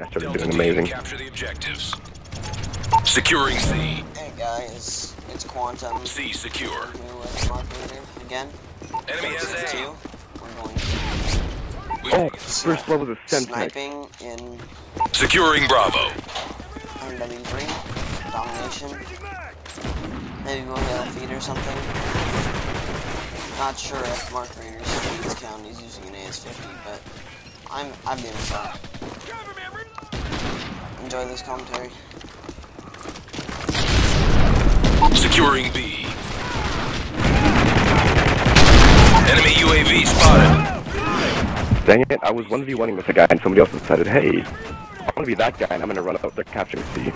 I started Delta doing amazing. Capture the objectives. Securing C. Hey guys, it's QwanTuM. C secure. Uh, here with Mark Leader again. Enemy has A. We're going We Oh, first level is a sentinel. sniping in Securing Bravo. MW3. Domination. Maybe we'll get a feed or something. Not sure if Mark Reader's feeds count. He's using an AS50, but I'm I'm getting shot. Enjoy this commentary. Securing B. Enemy UAV spotted. Dang it, I was 1v1ing with a guy and somebody else decided, hey, I want to be that guy and I'm gonna run up there capturing C.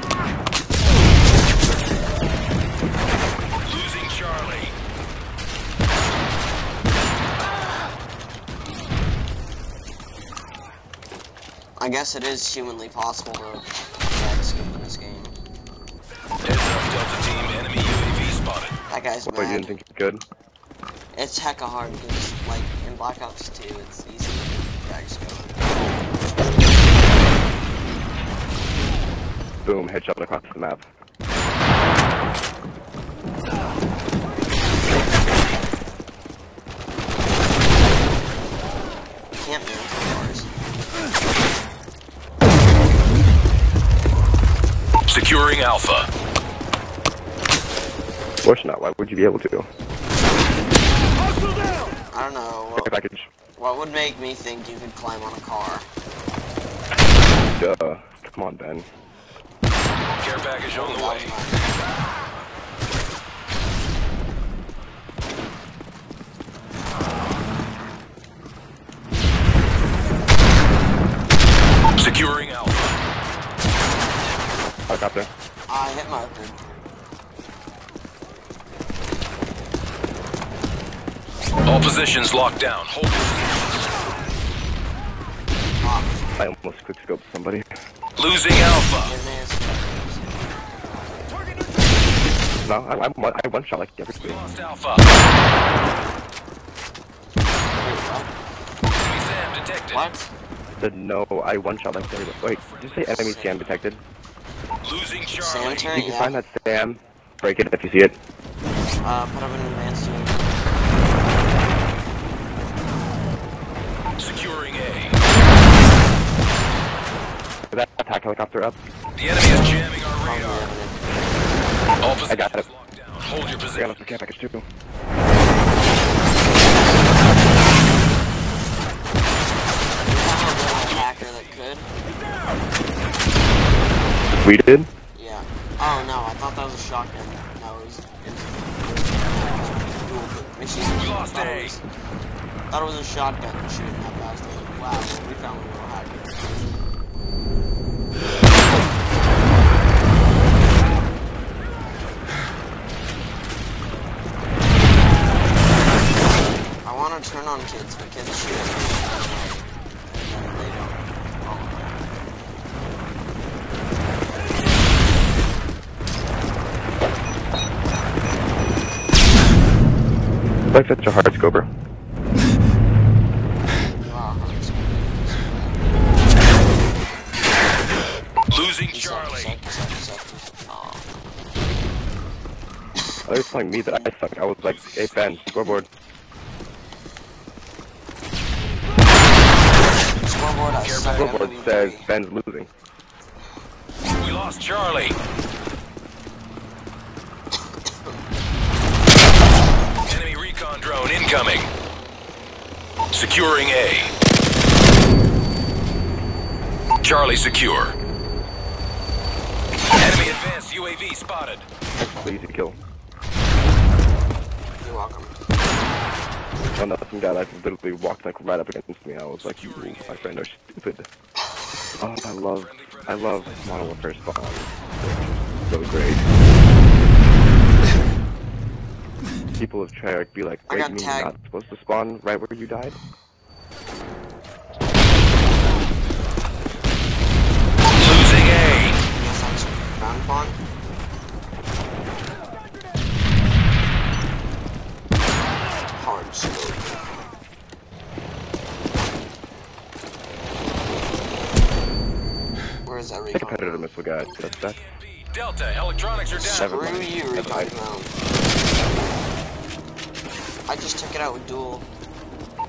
I guess it is humanly possible to get skip in this game. Heads up, Delta team. Enemy UAV spotted. That guy's What, you mad. didn't think you could? It's hecka hard because, like, in Black Ops 2, it's easy to drag scope. Boom, headshot across the map. Securing Alpha. Of course not, why would you be able to? I don't know. What, package. what would make me think you could climb on a car? Duh. Come on, Ben. Care package on the way. Securing Alpha. I got there. I hit marker. All positions locked down. Hold Ah, I almost quick scoped somebody. Losing Alpha. hit. No, I, I, one- I one shot like everybody. Lost Alpha. Wait, Enemy SAM detected. what? What? Said no, I one shot like everybody. Wait, did you say enemy scam detected? Losing Charlie. Sanitary? You can Yeah. find that scam, break it if you see it. Uh, put up an advanced unit. Securing A. Is that attack helicopter up? The enemy is jamming our radar. All I got it. Hold your I got position. a care package too. We have a little hacker that could. We did? Yeah. Oh no, I thought that was a shotgun. No, it was. It was dual machine. We lost thought A. It was, thought it was a shotgun shooting that fast. I was like, wow, we found a Like such a hard scoper. Wow. Losing Charlie. I was telling me that I suck. I was like, hey Ben, scoreboard. Scoreboard, I suck at Scoreboard says. Ben's losing. We lost Charlie. Incoming. Securing A. Charlie secure. Enemy advanced UAV spotted. That's easy kill. You're welcome. Oh, nothing got. I literally walked like right up against me. I was like, you, my friend, are stupid. Oh, I love, I love Modern Warfare Spawn. So great. People of Treyarch be like, I wait, got you mean you're not supposed to spawn right where you died? Losing A. Yes, I'm s- ground. Hard scope. Where's that The recon? competitive missile guy. That's that. Delta, electronics are down. Seven. Screw you, recon fine. command. I just took it out with dual.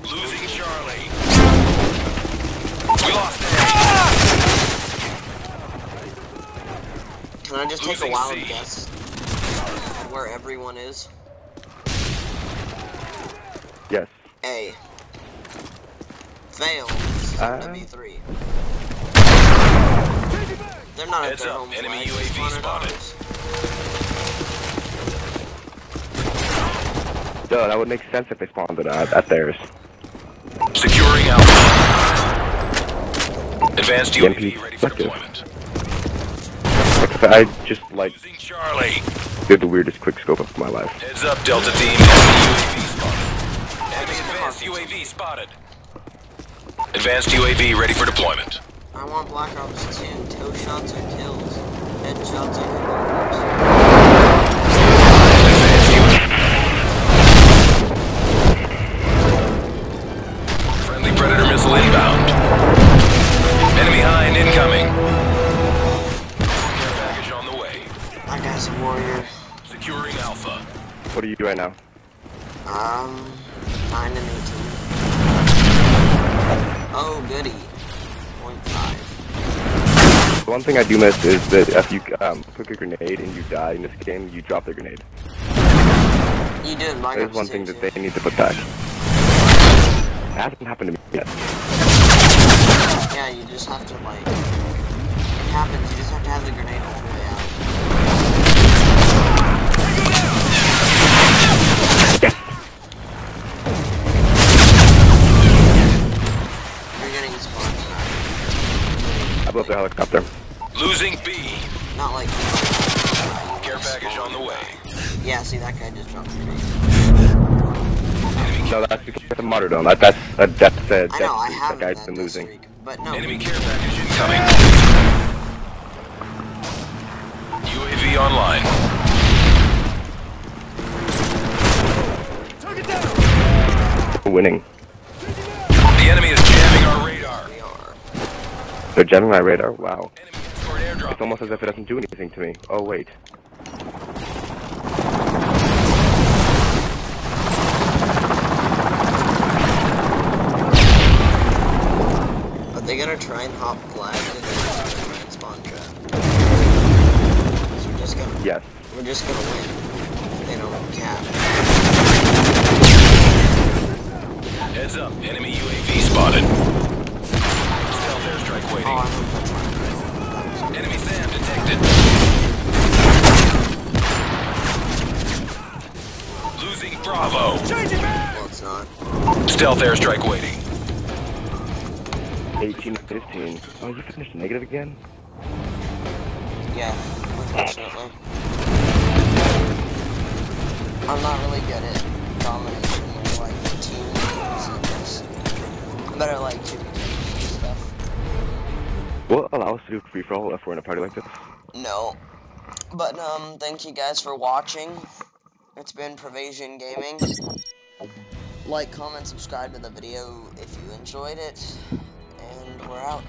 Losing Charlie. We lost A. Can I just take a wild C. guess where everyone is? Yes. A. Fail. This is Uh, MW3. They're not at Heads their up, home enemy UAV spawn spotted. ours. Duh, that would make sense if they spawned it at, at theirs. Securing Alpha. Advanced UAV ready for deployment. I just like Losing Charlie. did the weirdest quick scope of my life. Heads up, Delta team. Enemy UAV spotted. Enemy advanced UAV spotted. Advanced UAV ready for deployment. I want Black Ops 2. Toe shots or kills. Headshots or kills. That guy's a warrior. Securing Alpha. What are you doing now? Um, 9 and 18. Oh, goody. Point 5. The one thing I do miss is that if you um, cook a grenade and you die in this game, you drop the grenade. You did, Black There's one thing too. that they need to put back. It hasn't happened to me yet. Yeah, you just have to, like... It happens, you just have to have the grenade all Not like... Care package on the way. Yeah, see, that guy just dropped a grenade. Enemy, No, that's because of martyrdom. That, that's a death said. I know, I That guy's been losing. streak, But no, enemy care package incoming. UAV online. Winning. The enemy is jamming our radar. we are. They're jamming my radar. Wow. Enemy escort airdrop. It's almost as if it doesn't do anything to me. Oh wait. But they gonna try and hop flag and then spawn trap. So we're just gonna Yes. we're just gonna win. If they don't cap. Heads up, enemy UAV spotted. Stealth airstrike Oh, I waiting. hope that's right. Enemy SAM detected. Losing Bravo. Well, it's. Stealth airstrike waiting. 18 15. Oh, you finished negative again? Yeah, unfortunately. I'm not really good at dominating or like team games I'm better like 2v2 and stuff. Will it to do free for all if we're in a party like this? No. But um thank you guys for watching. It's been Pervasion Gaming. Like, comment, subscribe to the video if you enjoyed it. And we're out.